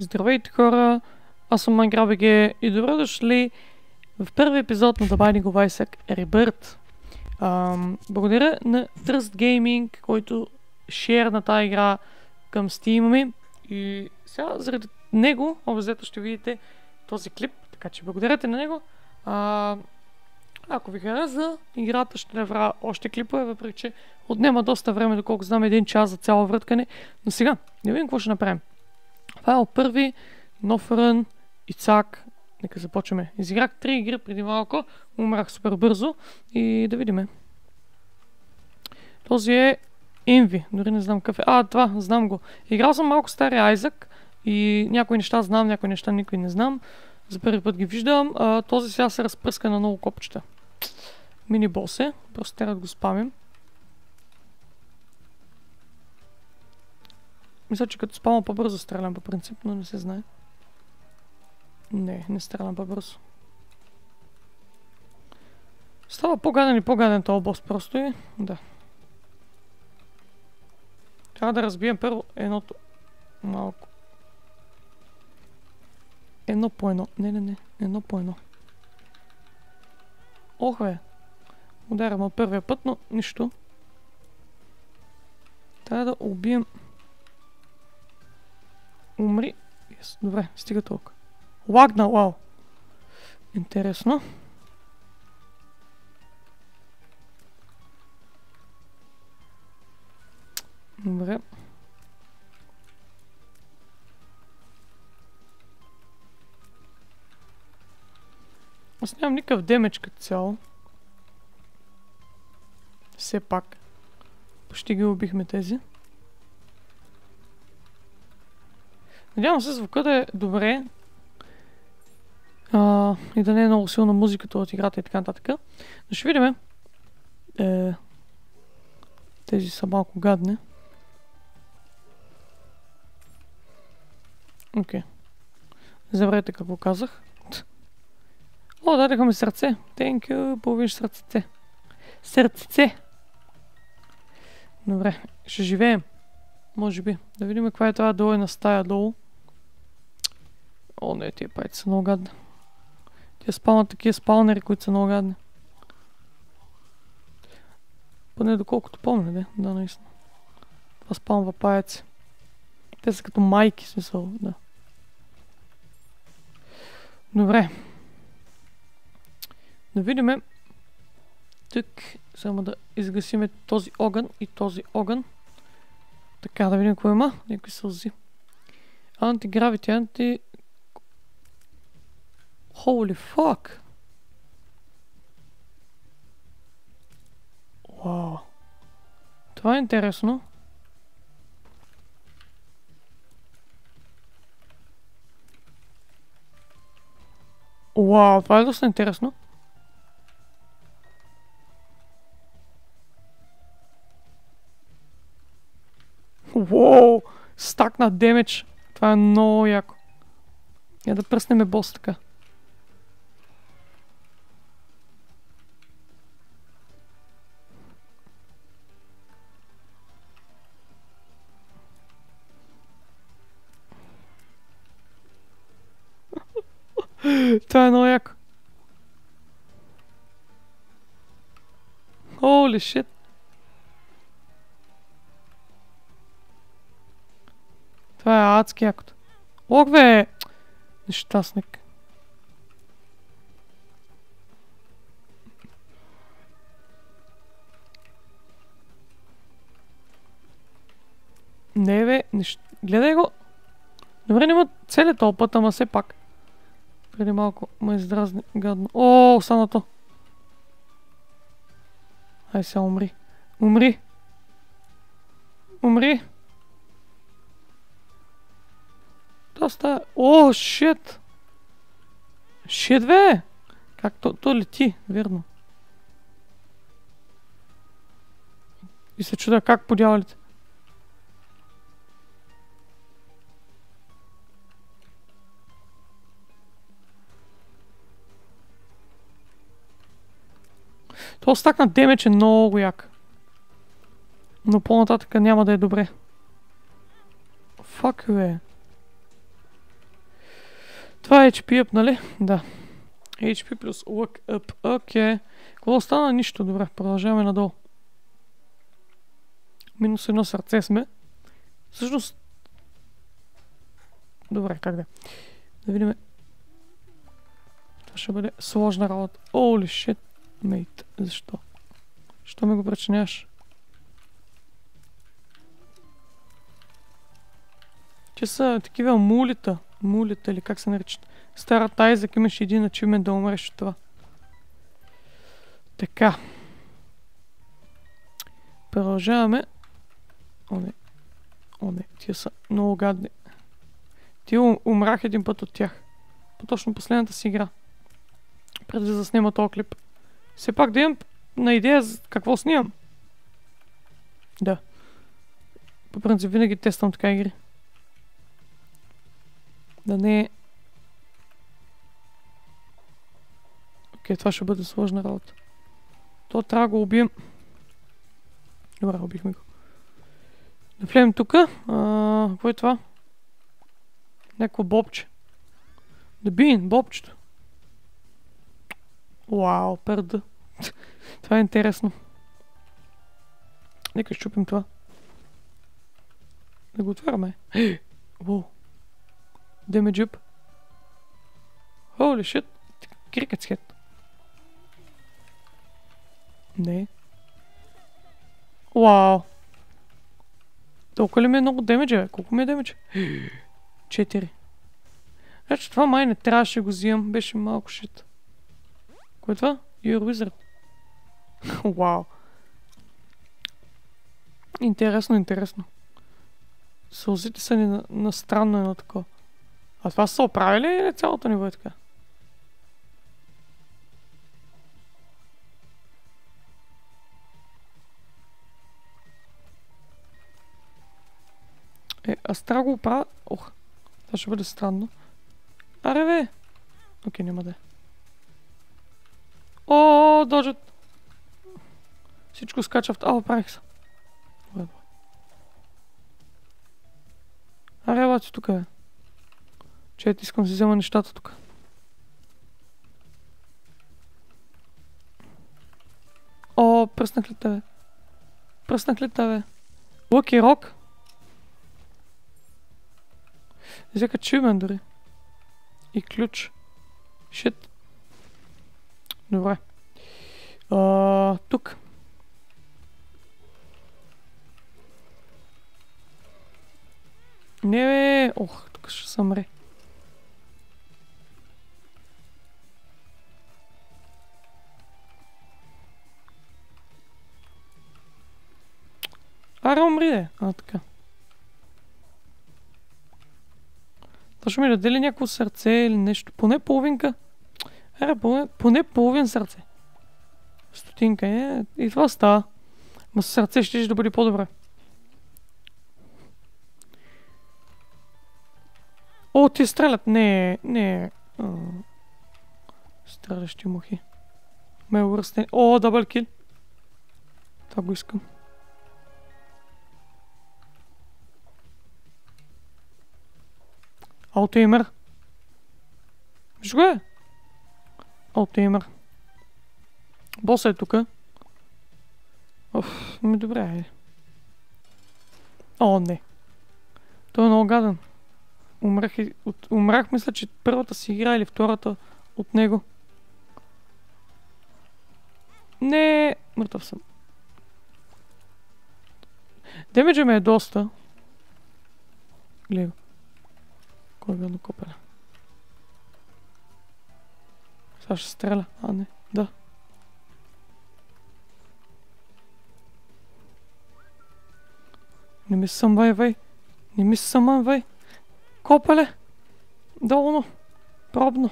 Здравейте хора, аз съм MineCraft и добре дошли в първи епизод на The Binding of Isaac благодаря на Trust Gaming, който шер на тази игра към Steam ми и сега заради него, обзето ще видите този клип, така че благодарете на него. Ако ви хареса, играта ще направя още клипове, въпреки че отнема доста време, доколко знам един час за цяло върткане. Но сега, да видим какво ще направим. Файл първи, нов рън, Ицак. Нека започваме. Изиграх три игри преди малко, умрах супер бързо и да видиме. Този е Envy, дори не знам какъв е. А, това, знам го. Играл съм малко стария Айзак и някои неща знам, някои неща никой не знам. За първи път ги виждам. А, този сега се разпръска на много копчета. Мини бос е, просто трябва да го спамим. Мисля, че като спама по-бързо стрелям по принцип, но не се знае. Не, не стрелям по-бързо. Става по-гаден и по-гаден този бос просто и... Да. Трябва да разбием първо едното малко. Едно по едно. Не, не, не. Едно по едно. Ох, бе. Ударям от първия път, но нищо. Трябва да убием... Умри. Добре, стига толкова. Лагна, вау. Интересно. Добре. Аз нямам никакъв демедж като цяло. Все пак. Почти ги убихме тези. Надявам се звука да е добре. А, и да не е много силна музиката от играта и така нататък. Но ще видим. Е, тези са малко гадни. Окей. Okay. Забравете какво казах. О, дадеха ми сърце. Thank you, половин сърце. Сърце. Добре, ще живеем. Може би. Да видим каква е това долу на стая долу. О, не, тия пайци са много гадни. Тия спалнат такива спалнери, които са много гадни. Поне доколкото помня, да, да, наистина. Това спалнва паяци. Те са като майки, смисъл, да. Добре. Да видиме. Тук само да изгасиме този огън и този огън. Така, да видим какво има. Някои сълзи. Антигравити, анти... Holy fuck! Вау. Това е интересно. Вау, това е доста интересно. Уоу! Стакна демедж. Това е много яко. Я да пръснеме бос така. Това е много яко. Holy shit. Това е адски якото. Ох бе! Нещастник. Не бе, нещ... гледай го. Добре, няма целият този път, ама все пак. Преди малко ме издразни гадно. О, останато. Ай сега умри. Умри. Умри. Доста... О, шит! Шит, бе! Как то, то лети, верно. И се чуда как подявалите. То стакна демедж е много як. Но по-нататък няма да е добре. Фак, бе. Това е HP up, нали? Да. HP плюс look up. Окей. Какво стана? Нищо. Добре, продължаваме надолу. Минус едно сърце сме. Всъщност... Добре, как да? Да видим. Това ще бъде сложна работа. Holy shit, мейт. Защо? Що ми го причиняваш? Че са такива мулита. Мулита или как се наричат. Старата Айзък имаше един ачивмент да умреш от това. Така. Продължаваме. О, не. О, не. Тия са много гадни. Ти умрах един път от тях. По точно последната си игра. Преди да заснема този клип. Все пак да имам на идея за какво снимам. Да. По принцип винаги тествам така игри. Да не е... Окей, това ще бъде сложна работа. То трябва да го убием. Добре, убихме го. Да влезем тука. Какво е това? Някакво бобче. Да бин, бобчето. Вау, перда. това е интересно. Нека щупим това. Да го отваряме. Воу. Damage up. Holy shit. Cricket's head. Не. Вау. Толкова ли ми е много демеджа, Колко ми е демеджа? Четири. Значи това май не трябваше го взимам. Беше малко шит. Кое е това? You're Wizard. Вау. Интересно, интересно. Сълзите са ни на, на странно едно такова. А това са оправили или цялото ниво е така? Е, аз трябва го оправя... Ох, това ще бъде странно. Аре бе! Окей, няма да е. О, дожат! Всичко скача в... А, оправих се. Аре, бати, тук е. Чет, искам да си взема нещата тук. О, пръснах ли тебе? Пръснах ли тебе? Лъки рок? Взеха чимен дори. И ключ. Шит. Добре. А, тук. Не бе. Ох, тук ще съмре. Ара умри, де. А, така. Точно ми даде ли някакво сърце или нещо? Поне половинка. Ера, поне, поне половин сърце. Стотинка е. И това става. Ма сърце ще да бъде по-добре. О, ти стрелят. Не, не. Стрелящи мухи. Ме уръстен. О, дабъл кил. Това го искам. Аутоимер. Виж го е. Аутоимер. Боса е тука. Оф, ми добре, е. О, не. Той е много гаден. Умрах, от, умрах мисля, че първата си игра или втората от него. Не, мъртъв съм. Демеджа ме е доста. Гледай кой е бил копера? Сега ще стреля. А, не. Да. Не ми съм вай, вай. Не ми съм вай. Копеле. Долно. Пробно.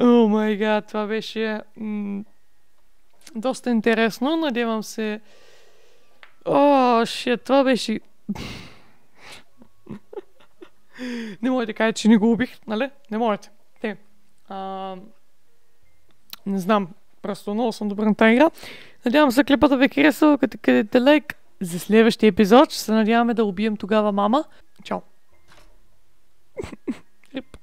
О май гад, това беше доста интересно. Надявам се... О, шит, това беше... не можете да кажете, че не го убих, нали? Не можете. Те. А, Не знам, просто много съм добър на тази игра. Надявам се клипата ви е харесал, като къдете лайк за следващия епизод. Ще се надяваме да убием тогава мама. Чао! Рип.